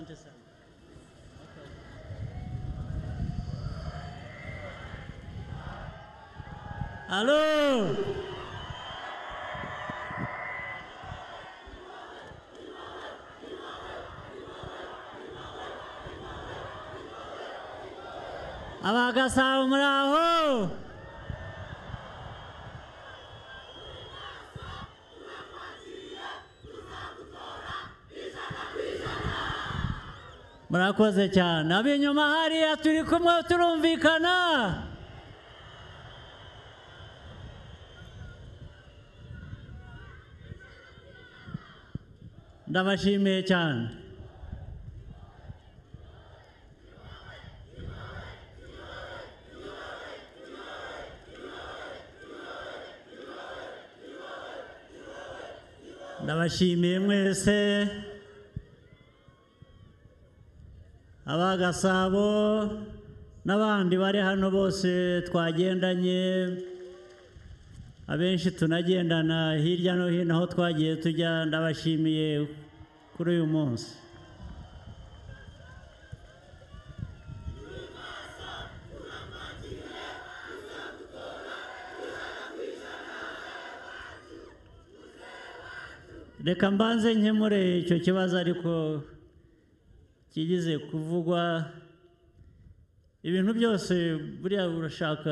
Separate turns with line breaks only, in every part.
asante sana halo abagasabo muri aho murakoze cyane. Ab'inyuma hariya turi kumwe turumvikana. Ndabashimiye cyane. Ndabashimiye mwese. Abagasabo n'abandi bari hano bose twagendanye abenshi tunagendana hirya no hino aho twagiye tujya ndabashimiye kuri uyu munsi. Reka mbanze nkemure icyo kibazo ariko kigize kuvugwa ibintu byose buriya urashaka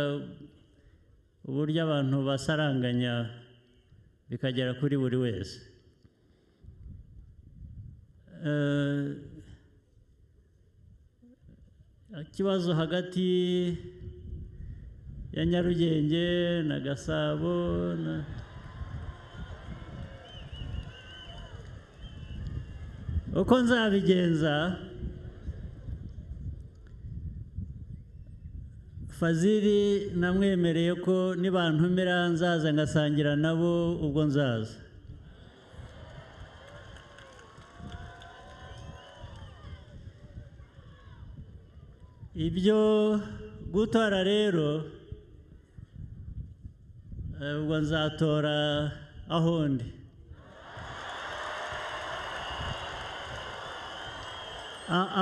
uburyo abantu basaranganya bikagera kuri buri wese. Eh, ikibazo hagati ya nyarugenge na gasabo uko nzabigenza? Fazili namwemereye ko nibantumira nzaza ngasangira nabo ubwo nzaza. Ibyo gutora rero eh, ubwo nzatora aho ndi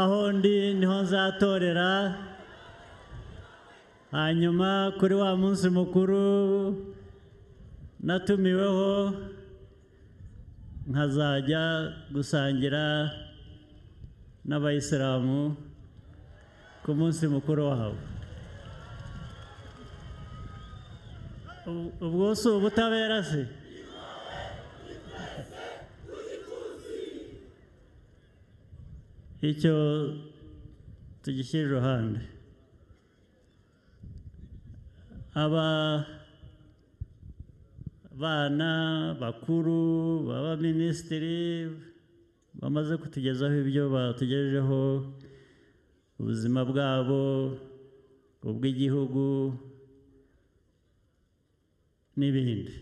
aho ndi ni ho nzatorera. Hanyuma kuri wa munsi mukuru natumiweho nkazajya gusangira n'abayisilamu ku munsi mukuru wabo. Ubwo si ubutabera se? Icyo tugishyira iruhande. Aba bana bakuru b'abaminisitiri bamaze kutugezaho ibyo batugejejeho ubuzima bwabo ubw'igihugu n'ibindi.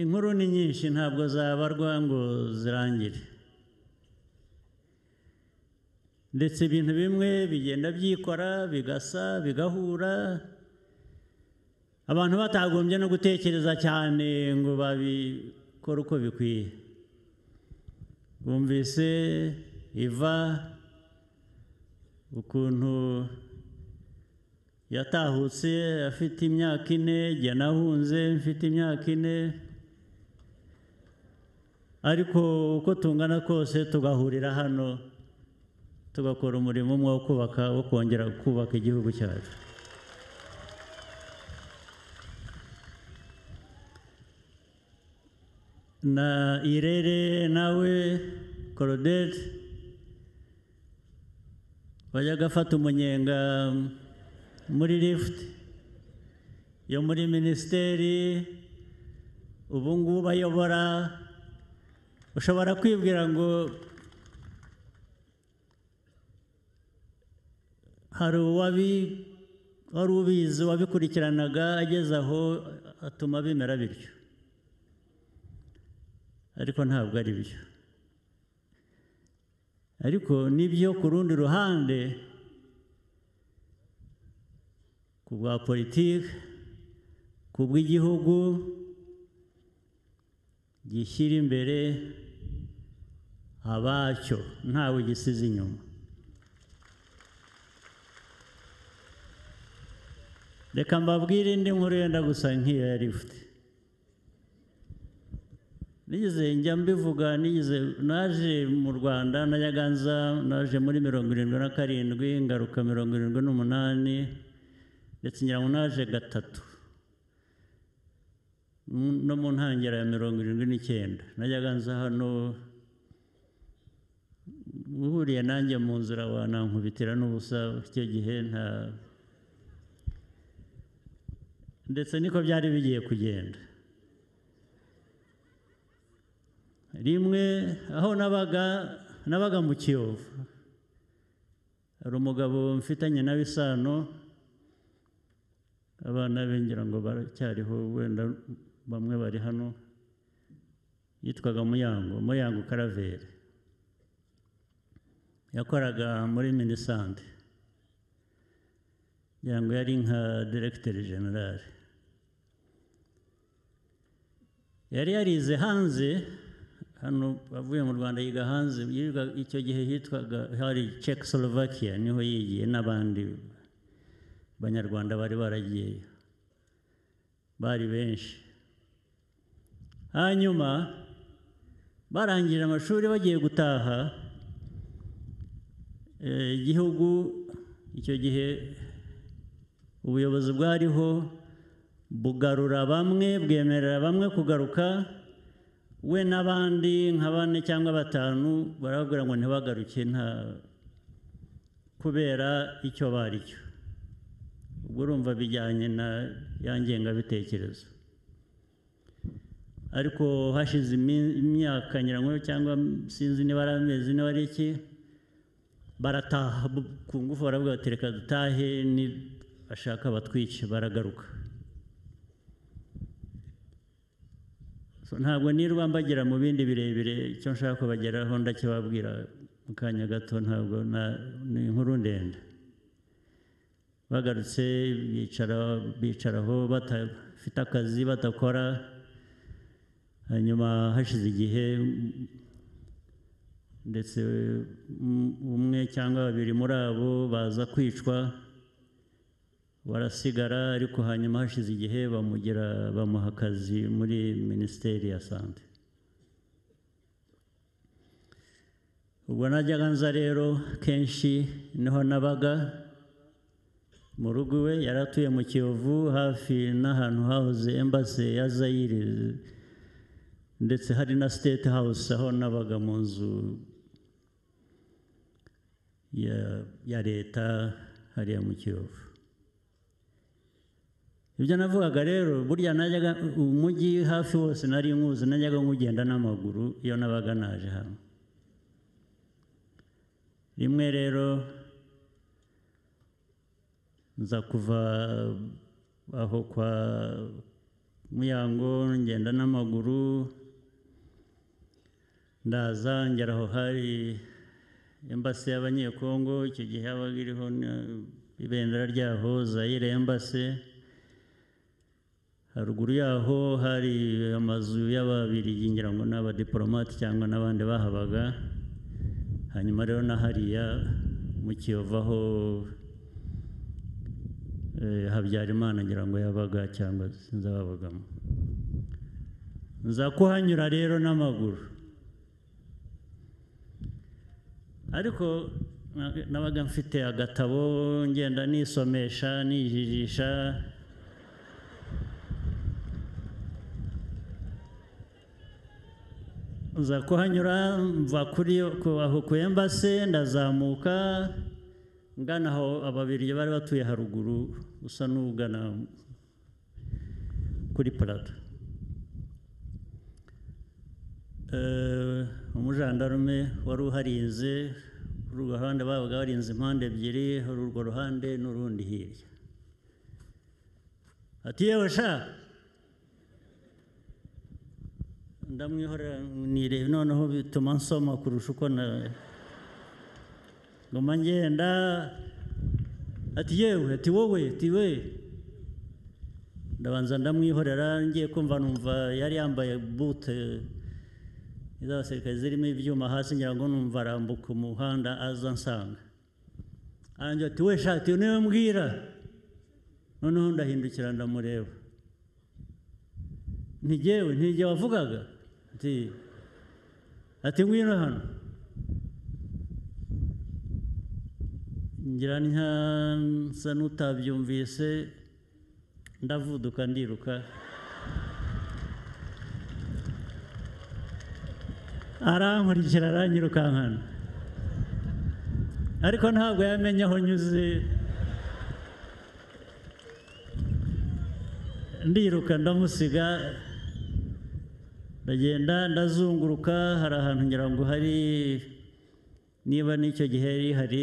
Inkuru ni nyinshi ntabwo zabarwa ngo zirangire. Ndetse ibintu bimwe bigenda byikora bigasa bigahura. Abantu batagombye no gutekereza cyane ngo babikore uko bikwiye. Bumvise iva ukuntu yatahutse afite imyaka ine jya nahunze mfite imyaka ine. Ariko uko tungana kose tugahurira hano. Tugakora umurimo umwe wo kubaka wo kongera kubaka igihugu cyacu. Na irere nawe korodete wajyaga afata umunyenga muri lifuti yo muri minisiteri ubu ngubu ayobora ushobora kwibwira ngo hari wari ubizi wabikurikiranaga ageze aho atuma bimera bityo. Ariko ntabwo ari byo. Ariko ni byo ku rundi ruhande ku bwa politiki ku bw'igihugu gishyira imbere abacyo. Ntawe gisize inyuma. Reka mbabwire indi nkuru yenda gusa nk'iyo yari ifite. Nigeze njya mbivuga nigeze naje mu rwanda najyaga nza naje muri mirongo irindwi na karindwi ngaruka mirongo irindwi n'umunani ndetse ngira ngo naje gatatu. No mu ntangiriro ya mirongo irindwi n'icyenda. Najyaga nza hano uhuriye nanjye mu nzira wanankubitira n'ubusa icyo gihe nta ndetse niko byari bigiye kugenda. Rimwe aho nabaga nabaga mu kiyovu hari umugabo mfitanye nawe isano abana be ngira ngo baracyariho wenda bamwe bari hano yitwaga muyango muyango karaveri yakoraga muri minisante. Ngira ngo yari nka diregiteri generale yari yarize hanze hano avuye mu rwanda yiga hanze icyo gihe hitwaga hari Czechoslovakia ni ho yigiye n'abandi banyarwanda bari baragiyeyo. Bari benshi. Hanyuma barangije amashuri bagiye gutaha igihugu icyo gihe ubuyobozi bwariho bugarura bamwe bwemerera bamwe kugaruka. We n'abandi nka bane cyangwa batanu barababwira ngo ntibagaruke nta kubera icyo bari cyo. Ubwo urumva bijyanye na ya ngengabitekerezo. Ariko hashize imyaka nyirango cyangwa sinzi niba ari amezi niba ari iki barataha ku ngufu baravuga bati reka dutahe bashaka batwice baragaruka. Ntabwo nirwa mbagira mu bindi birebire icyo nshaka kubageraho ndakibabwira mu kanya gato ntabwo ni inkuru ndende. Bagarutse bicaraho badafite akazi badakora hanyuma hashize igihe ndetse umwe cyangwa babiri muri abo baza kwicwa barasigara ariko hanyuma hashize igihe bamugira bamuha akazi muri minisiteri ya sante. Ubwo najyaga nza rero kenshi ni ho nabaga mu rugo iwe yari atuye mu kiyovu hafi n'ahantu hahoze embase ya zayire ndetse hari na sitete hawusi aho nabaga mu nzu ya leta hariya mu kiyovu. Ibyo navugaga rero burya najyaga umujyi hafi wose nari nkuzi najyaga nkugenda n'amaguru iyo nabaga naje hano rimwe rero nza kuva aho kwa muyango ngenda n'amaguru ndaza ngera aho hari embasi y'abanyekongo icyo gihe yabaga iriho ibendera ryaho zayire embasi haruguru yaho hari amazu y'ababirigi ngira ngo ni abadiporomate cyangwa n'abandi bahabaga. Hanyuma rero na hariya mu kiyovu aho habyarimana ngira ngo yabaga cyangwa sinzi ababagamo nza kuhanyura rero n'amaguru. Ariko nabaga mfite agatabo ngenda nisomesha nijijisha nza kuhanyura mva kuri aho ku embase ndazamuka ngana aho ababiri bari batuye haruguru usa n'ugana kuri parado umujandarume wari uharinze kuri urwo ruhande babaga barinze impande ebyiri hari urwo ruhande n'urundi hirya. Ati yewe sha! Ndamwihorera nirebe noneho bituma nsoma kurusha uko ngoma ngenda. Ati yewe ati wowe ati we. Ndabanza ndamwihorera ngiye kumva numva yari yambaye bute iz'abasirikare zirimo ibyuma hasi ngira ngo numva arambuka umuhanda aza ansanga arangira ati we shati ni we mbwira? Noneho ndahindukira ndamureba. Ntigewe ntige wavugaga? Ngwino hano ngira nsa n'utabyumvise ndavuduka ndiruka. Arankurikira aranyirukankana ariko ntabwo yamenye aho nyuze. Ndiruka ndamusiga. Ndagenda ndazunguruka hari ahantu ngira ngo hari niba n'icyo gihe hari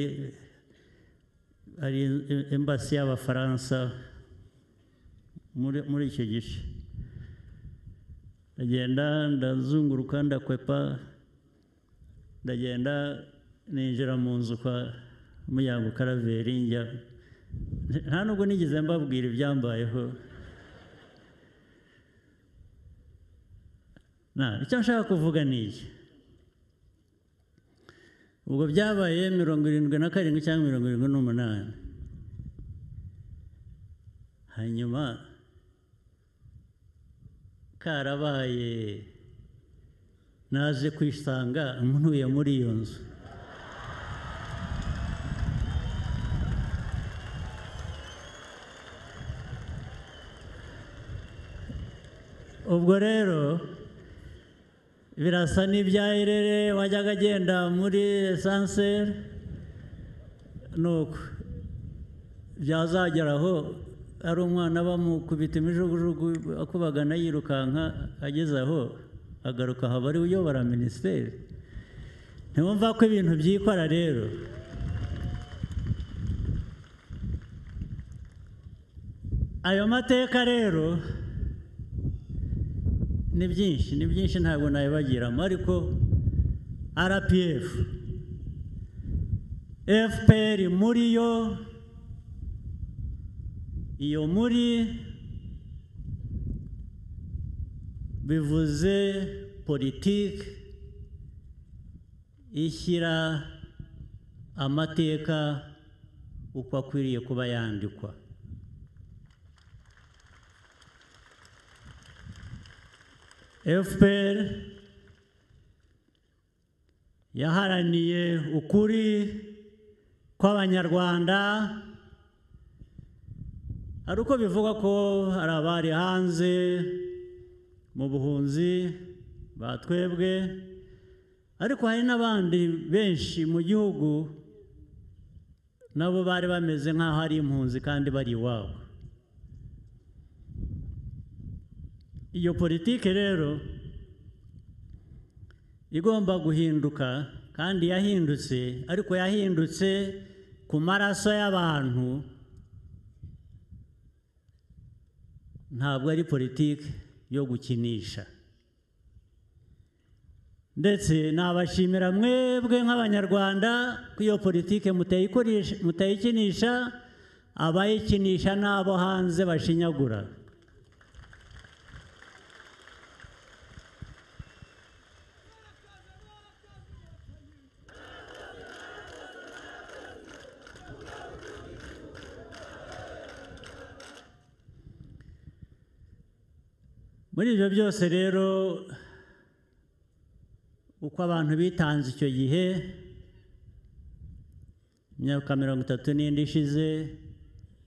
hari embasi y'abafaransa muri icyo gice ndagenda ndazunguruka ndakwepa ndagenda ninjira mu nzu kwa muryango karaveri njya. Nta nubwo nigeze mbabwira ibyambayeho. Icyo nshaka kuvuga ni iki? Ubwo byabaye mirongo irindwi na karindwi cyangwa mirongo irindwi n'umunani. Hanyuma karabaye naje kwisanga ntuye muri iyo nzu. Ubwo rero birasa n'ibya irere wajyaga agenda muri esanseri nuko byazagera aho ari umwana bamukubita imijugujugu akubagana yirukanka ageze aho agaruka haba ari uyobora minisiteri. Ntiwumva ko ibintu byikora rero? Ayo mateka rero ni byinshi ni byinshi ntabwo nabibagiramo ariko rpf fpr muri yo iyo muri bivuze politiki ishyira amateka uko akwiriye kuba yandikwa. Fpr yaharaniye ukuri kw'abanyarwanda. Hari uko bivuga ko hari abari hanze mu buhunzi batwebwe ariko hari n'abandi benshi mu gihugu nabo bari bameze nk'aho ari impunzi kandi bari iwabo. Iyo politiki rero igomba guhinduka kandi yahindutse ariko yahindutse ku maraso y'abantu ntabwo ari politiki yo gukinisha. Ndetse nabashimira mwebwe nk'abanyarwanda ko iyo politiki mutayikinisha abayikinisha n'abo hanze bashinyagura. Muri ibyo byose rero uko abantu bitanze icyo gihe imyaka mirongo itatu n'indi ishize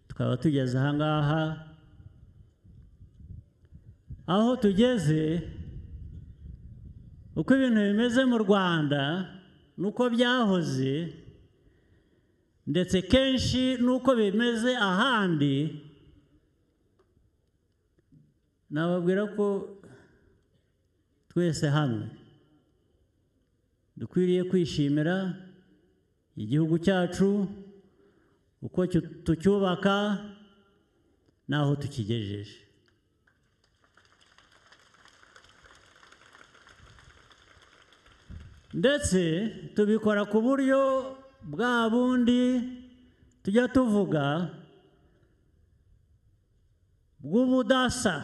tukaba tugeze aha ngaha aho tugeze uko ibintu bimeze mu rwanda nuko byahoze ndetse kenshi nuko bimeze ahandi nababwira ko twese hamwe dukwiriye kwishimira igihugu cyacu uko tucyubaka n'aho tukigejeje ndetse tubikora ku buryo bwa bundi tujya tuvuga bw'ubudasa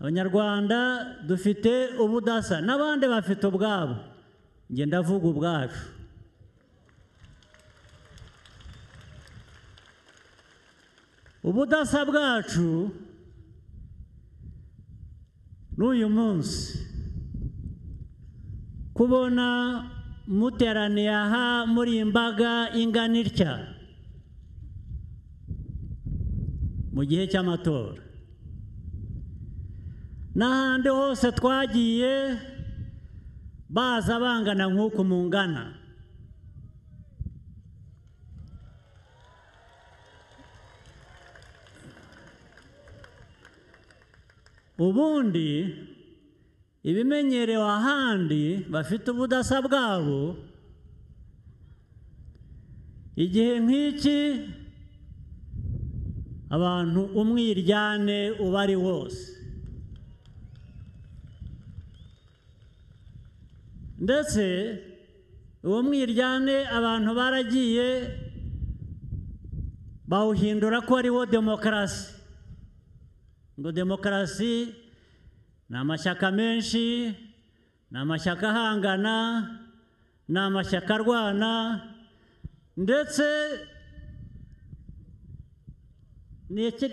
abanyarwanda dufite ubudasa n'abandi bafite ubwabo. Njye ndavuga ubwacu. Ubudasa bwacu n'uyu munsi. Kubona muteraniye aha muri imbaga ingana itya? Mu gihe cy'amatora. N'ahandi hose twagiye baza bangana nk'uku mungana. Ubundi ibimenyerewe ahandi bafite ubudasa bwabo igihe nk'iki abantu umwiryane uba ari wose. Ndetse uwo mwiryane abantu baragiye bawuhindura ko ari wo demokarasi. Ngo demokarasi ni amashyaka menshi ni amashyaka ahangana ni amashyaka arwana. Ndetse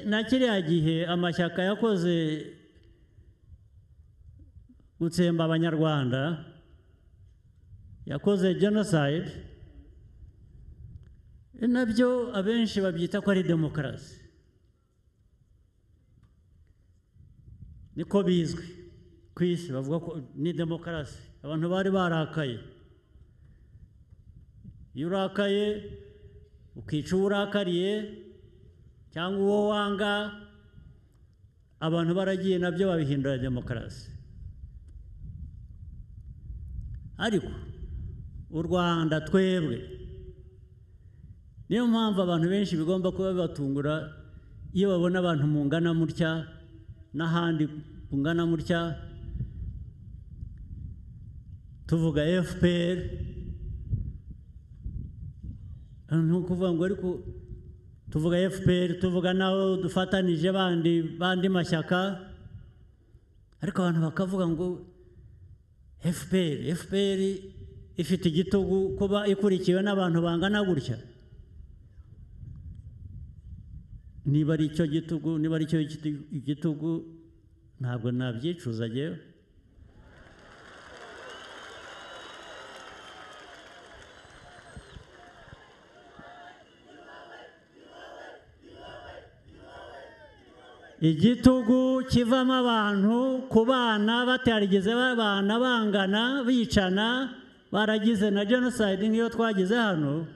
na kiriya gihe amashyaka yakoze gutsemba abanyarwanda? Yakoze jenoside na byo abenshi babyita ko ari demokarasi niko bizwi ku isi bavuga ko ni demokarasi abantu bari barakaye. Iyo urakaye ukica uwo urakariye cyangwa uwo wanga abantu baragiye na byo babihindura demokarasi ariko u rwanda twebwe. Niyo mpamvu abantu benshi bigomba kuba bibatungura iyo babona abantu mungana mutya n'ahandi mungana mutya. Tuvuga fpr ni ukuvuga ngo ariko tuvuga fpr tuvuga n'abo dufatanije bandi bandi mashyaka. Ariko abantu bakavuga ngo fpr fpr ifite igitugu kuba ikurikiwe n'abantu bangana gutya? Niba ari icyo gitugu niba ari cyo igitugu ntabwo nabyicuza agewe igitugu kivamo abantu ku bana batarigeze babana bangana bicana baragize na jenoside nk'iyo twagize hano.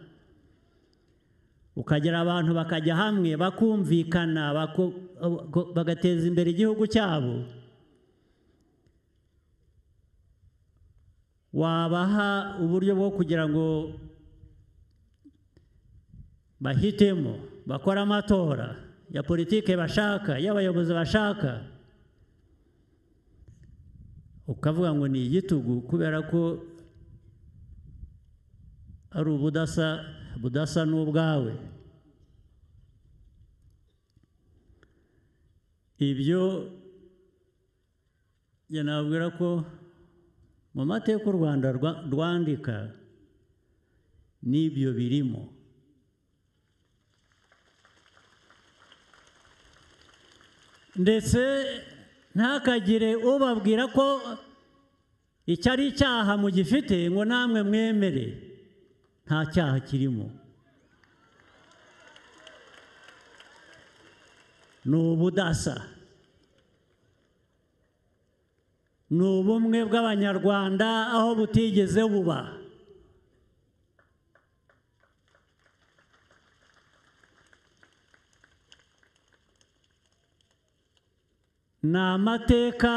Ukagira abantu bakajya hamwe bakumvikana bagateza imbere igihugu cyabo. Wabaha uburyo bwo kugira ngo bahitemo bakore amatora ya politiki bashaka y'abayobozi bashaka. Ukavuga ngo ni igitugu kubera ko ari ubudasa budasa n'ubwawe ibyo nabwira ko mu mateka u rwanda rwandika n'ibyo birimo. Ndetse ntakagire ubabwira ko icyo ari icyaha mugifite ngo namwe mwemere. Nta cyaha kirimo. Ni ubudasa. Ni ubumwe bw'abanyarwanda aho butigeze buba. Ni amateka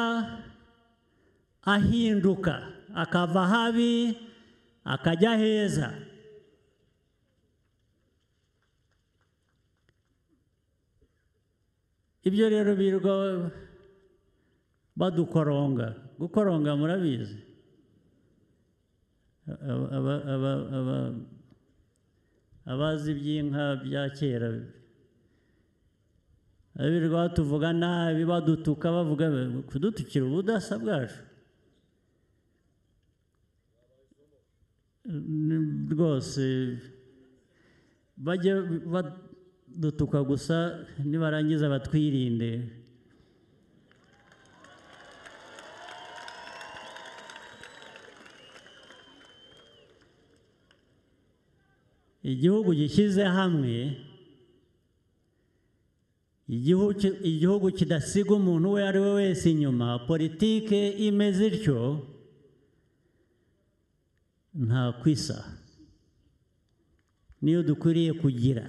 ahinduka. Akava habi akajya heza. Ibyo rero birirwa badukoronga. Gukoronga murabizi. Abazi iby'inka bya kera. Abirirwa batuvuga nabi badutuka bavuga kudutukira ubudasa bwacu. Rwose bajye badutuka gusa nibarangiza batwirinde. Igihugu gishyize hamwe igihugu kidasiga umuntu uwo ari we wese inyuma politike imeze ityo nta kwisa. Niyo dukwiriye kugira.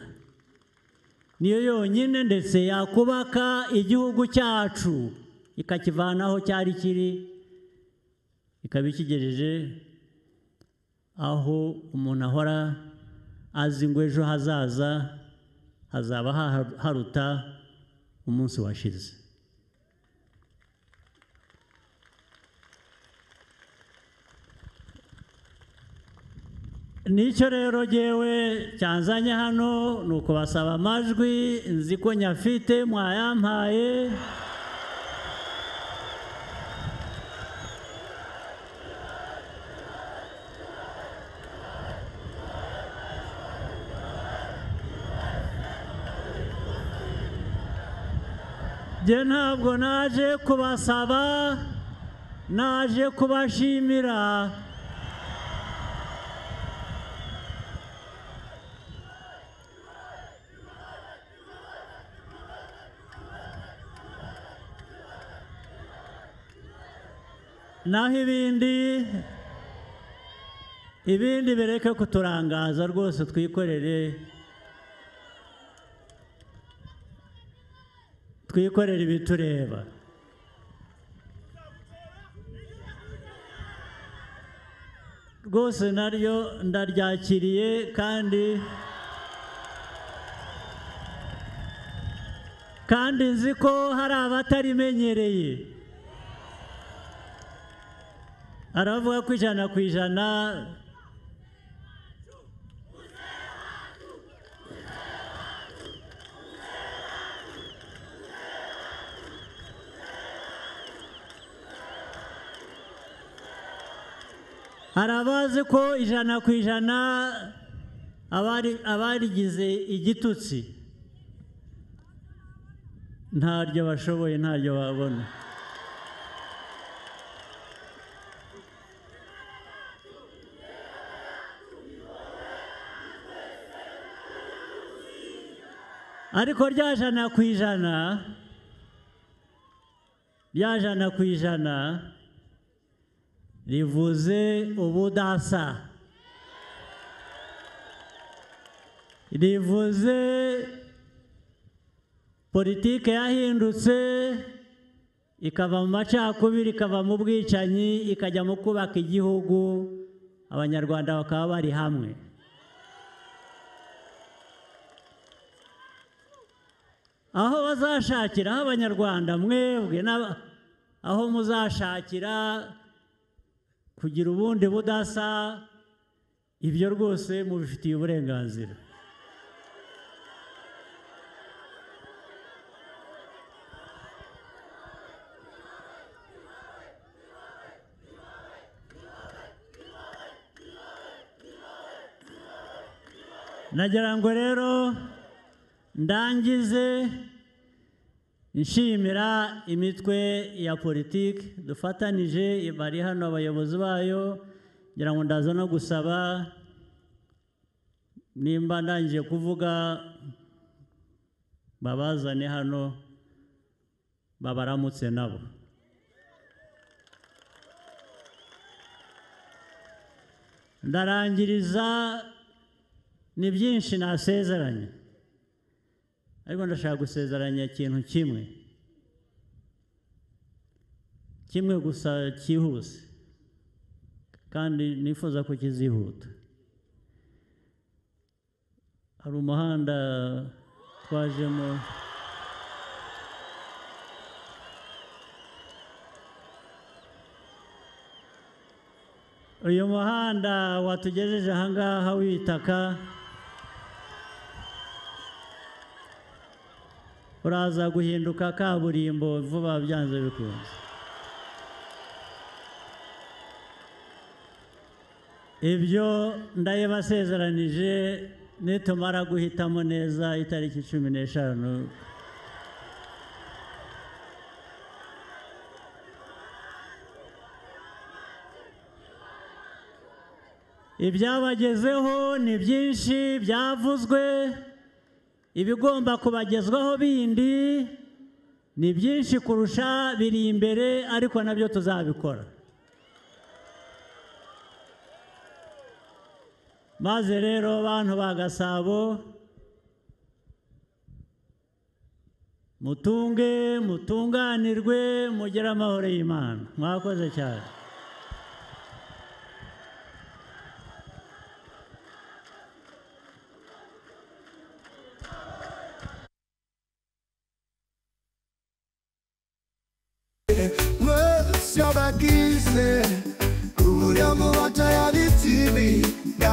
Niyo yonyine ndetse yakubaka igihugu cyacu. Ikakivana aho cyari kiri. Ikaba ikigejeje aho umuntu ahora azi ngo ejo hazaza hazaba haruta umunsi washize. Ni cyo rero jyewe cyanzanye hano ni ukubasaba amajwi nzi ko nyafite mwayampaye. Jye ntabwo naje kubasaba naje kubashimira. Naho ibindi ibindi bireke kuturangaza rwose twikorere. Twikorere ibitureba. Rwose naryo ndaryakiriye kandi kandi nzi ko hari abatarimenyereye. Aravuga ko ijana ku ijana. Hari abazi ko ijana ku ijana abari- abarigize igitutsi. Ntaryo bashoboye ntaryo babona. Ariko rya jana ku ijana rya jana ku ijana rivuze ubudasa. Rivuze politike yahindutse ikava mu macakubiri ikava mu bwicanyi ikajya mu kubaka igihugu abanyarwanda bakaba bari hamwe. Aho bazashakira aho abanyarwanda mwebwe aho muzashakira kugira ubundi budasa ibyo rwose mubifitiye uburenganzira. Nagira ngo rero ndangize nshimira imitwe ya politiki. Dufatanije bari hano abayobozi bayo ngira ngo ndaza no gusaba nimba ndangije kuvuga babazane hano babaramutse nabo. Ndarangiriza ni byinshi nasezeranye. Ariko ndashaka gusezeranya ikintu kimwe. Kimwe gusa cyihuse. Kandi nifuza ko kizihuta. Hari umuhanda twajemo. Uyu muhanda watugejeje ahangaha w'ibitaka uraza guhinduka kaburimbo vuba byanze bikunze. Ibyo ndayibasezeranije nitumara guhitamo neza itariki cumi n'eshanu. Ibyabagezeho ni byinshi byavuzwe. Ibigomba kubagezwaho bindi ni byinshi kurusha biri imbere ariko na byo tuzabikora. Maze rero bantu ba gasabo mutunge mutunganirwe mugire amahoro y'imana. Mwakoze cyane.